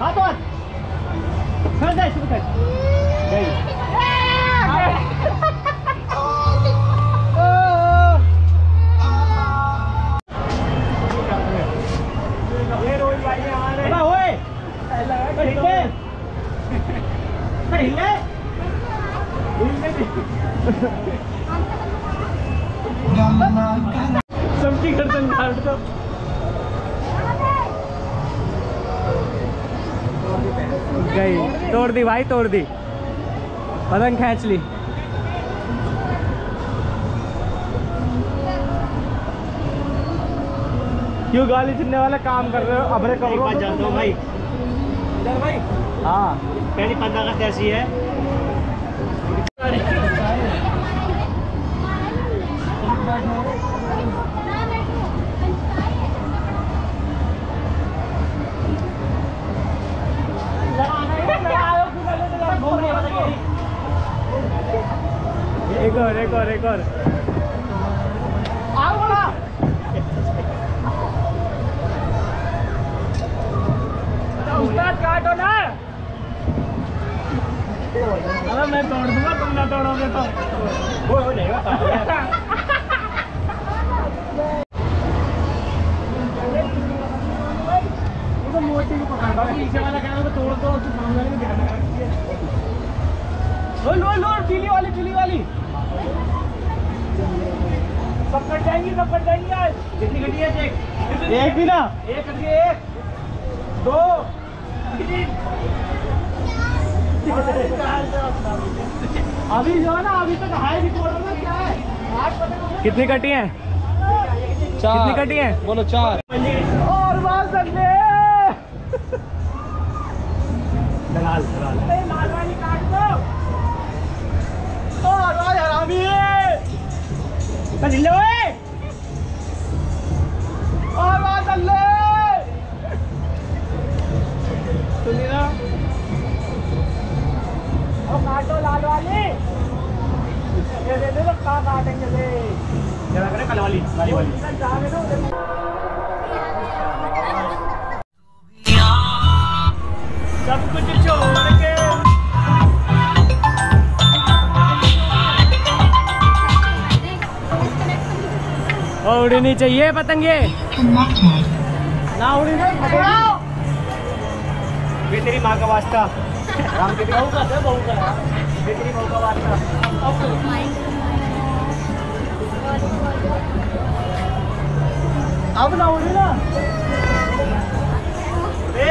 हाथ हाथ चल जाए शुरू कर सबकी गर्दन काट दो गई। तोड़ दी भाई तोड़ दी। पतंग खींच ली। क्यों गाली सुनने वाला काम कर रहे हो? अबरे करो बात जानता हूँ भाई भाई। हाँ। पहली पंद्रह अगस्त ऐसी है? एक और एक और एक और उस्ताद काटो ना। अरे मैं तोड़ दूँगा तुम ना तोड़ोगे तो। वो हो जाएगा तो मोटी को पकड़ बाकी पीछे वाला कहना तो तोड़ दो तू सामने वाले को ध्यान लो लो लो पीली वाली पीली वाली। सब कट जाएँगी सब कट जाएँगी आज। कितनी घटी है चेक एक भी ना। एक कट गई एक। दो। अभी जो है ना अभी तक हाई रिकॉर्ड में क्या है? आज पता नहीं कितनी कटी है? चार। कितनी कटी है? बोलो चार। और बात सकते दलाल दलाल। लालवानी काट दो। और हरामी! चल हिल ओए और उड़नी चाहिए पतंगे। ना उड़ी नहीं ये तेरी माँ का वास्ता। राम के बहू का है बहू का ये तेरी बहू का वास्ता अब ना उड़ी ना। ए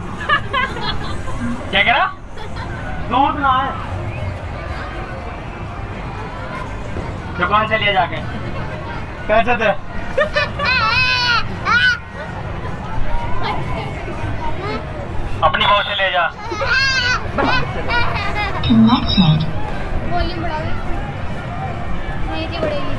क्या कह रहा? दूध ना है दुकान से ले जाके। कैसे थे अपनी बहू से ले जा। वॉल्यूम बढ़ा दे बढ़ेगी।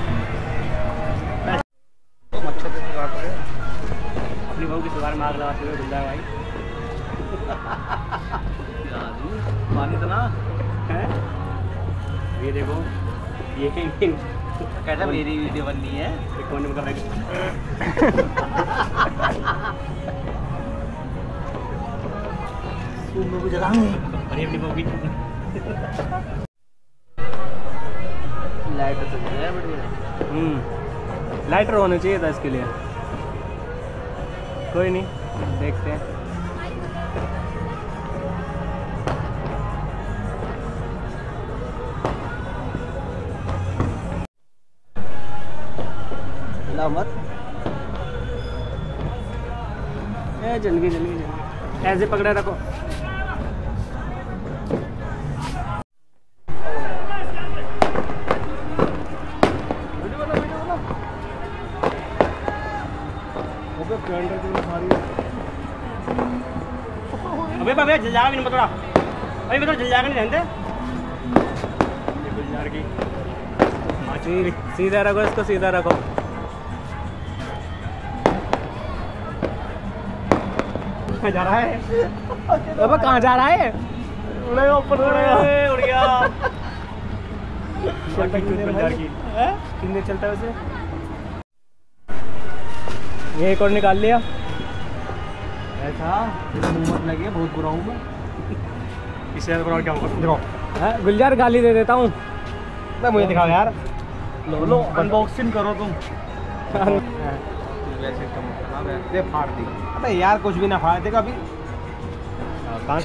ये कहता मेरी वीडियो बननी है। कोने में जलाऊँगी अरे अपनी बहू की लाइट तो है हम्म। लाइटर होना चाहिए था इसके लिए। कोई नहीं देखते हैं। हिला मत ए जल गई जल गई जल गई ऐसे पकड़े रखो। अबे अबे जल जाएगा नहीं बतोड़ा अभी बतोड़ा जल जाएगा नहीं रहते गुलजार की। सीधा रखो इसको सीधा रखो। कहाँ जा रहा है। अबे कहाँ जा रहा है? उड़ेगा ऊपर उड़ेगा उड़ गया। कितने चलता है उसे ये एक और निकाल लिया। ऐसा? मुँह लगे बहुत बुरा हूँ मैं। इससे ज़्यादा बुरा क्या होगा? दिखाओ हाँ, गुलजार गाली दे देता हूँ। मुझे दिखाओ यार। लो लो अनबॉक्सिंग करो तुम। वैसे कम ये फाड़ दी। अबे यार कुछ भी ना फाड़ देगा अभी।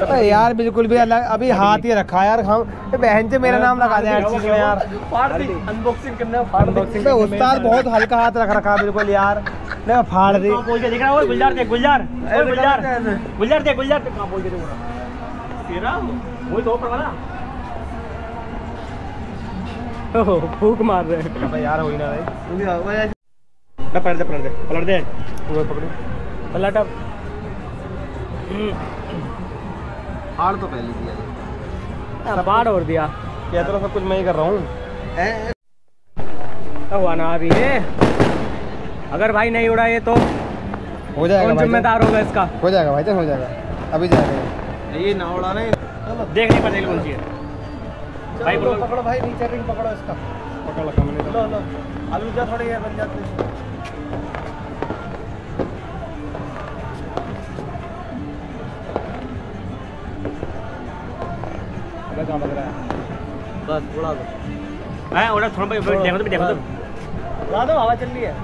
अबे यार बिल्कुल भी अलग अभी हाथ ही रखा यार हम ये बहन से मेरा नाम लगा दे चीज़ में यार। फाड़ दी अनबॉक्सिंग करने फाड़ दी। अबे उस्ताद बहुत हल्का हाथ रख रखा बिल्कुल यार। नहीं फाड़ दी। बोल के दिख रहा है? गुलजार दे गुलजार। ओए गुलजार गुलजार। दे गुलजार दे कहाँ बोल के दे तेरा? वही तो ऊपर वाला। फूक मार रहे हैं। अबे यार होई ना भाई। ना पलट दे पलट दे पलट दे वो पकड़ो। पलट। अब फाड़ तो पहले दिया। अब बाढ़ और दिया। क्या तो सब कुछ मैं ही कर रहा हूँ? तो हुआ ना अभी ये अगर भाई नहीं उड़ा ये तो हो जाएगा कौन जिम्मेदार होगा इसका? हो जाएगा भाई हो जाएगा। अभी जाएगा ये ना उड़ाने देख नहीं पड़ेगा कौन सी है। भाई पकड़ो भाई नीचे रिंग पकड़ो इसका। पकड़ लगा मैंने लो लो। आलू जा थोड़ी यार बन जाते। कहाँ लग रहा है। बस उड़ा दो हाँ उड़ा थोड़ा भाई देखो तो देखो तो। दो हवा चल रही है।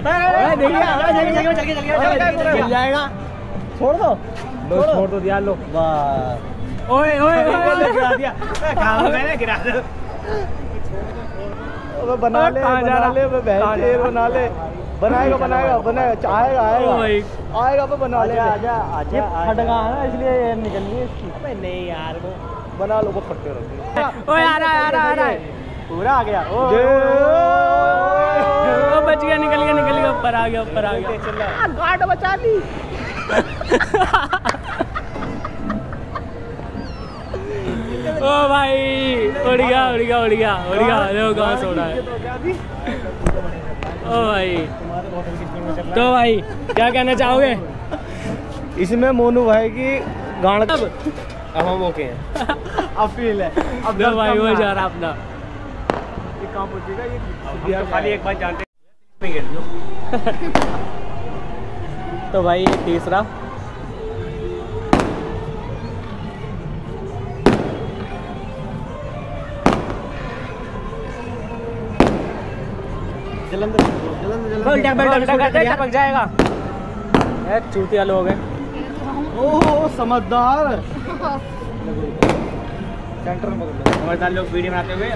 अरे देखिए, अरे देखिए, चल गया चल गया चल जाएगा छोड़ दो लो छोड़ दो। दिया लो। बस। ओए ओए ओए गिरा दिया। कहाँ मैंने गिरा दिया। अबे बना ले कहाँ जा बना ले अबे बहन जा बना ले। बनाएगा बनाएगा बनाएगा आएगा आएगा। आएगा अबे बना ले। आजा, आजा। फटका है ना इसलिए निकल है इसकी। अबे नहीं यार वो बना लो वो फटके रहो। ओए आ रहा आ रहा आ रहा है। पूरा आ गया। ओ ओ बच गया निकल गया निकल गया ऊपर आ गया ऊपर आ गया। गार्ड बचा ली। ओ भाई उड़ गया उड़ गया उड़ गया उड़ गया। देखो कहाँ से उड़ा है। ओ भाई तो भाई क्या कहना चाहोगे? इसमें मोनू भाई की गाड़ अब हम ओके हैं अब फील है अब भाई हो जा रहा अपना ये कहाँ पहुंचेगा ये हम तो खाली एक बात जानते हैं तो भाई ये तीसरा जलंधर जलंधर उल्टा उल्टा उल्टा करते टपक जाएगा ये चूतिया लोग हैं ओह समझदार। सेंटर में समझदार लोग वीडियो बनाते हुए